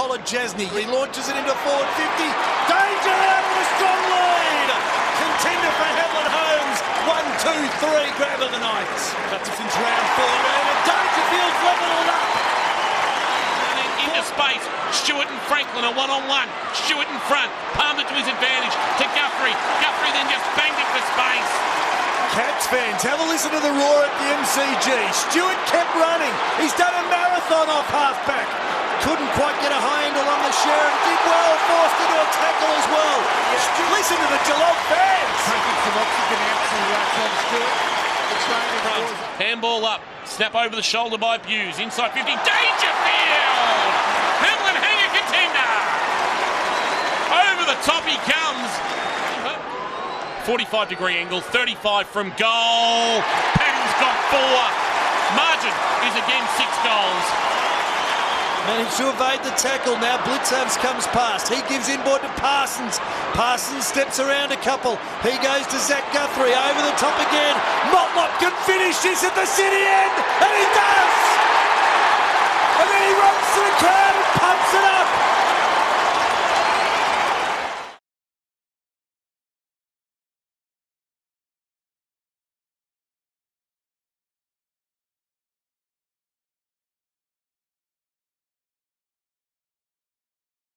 Jasny. He launches it into forward 50. Danger out of a strong lead. Contender for Helen Holmes. One, two, three. Grab of the Knights. Hutchison's round forward. And Dangerfield's level it up. Into space. Stewart and Franklin are one on one. Stewart in front. Palmer to his advantage to Guthrie. Guthrie then just banged it for space. Cats fans, have a listen to the roar at the MCG. Stewart kept running. He's done a marathon off halfback. Couldn't quite get a high handle on the share and did well, forced into a tackle as well. Yeah. Listen to the Geelong fans. Taking some oxygen out to uh, Tom Stewart. Handball up. Snap over the shoulder by Bews. Inside 50. Dangerfield! Hamlin Hanger contender! Over the top he comes. 45 degree angle, 35 from goal. Paddy's got four. Margin is again six goals. Managed to evade the tackle. Now Blicavs comes past. He gives inboard to Parsons. Parsons steps around a couple. He goes to Zach Guthrie over the top again. Motlop can finish this at the city end, and he does.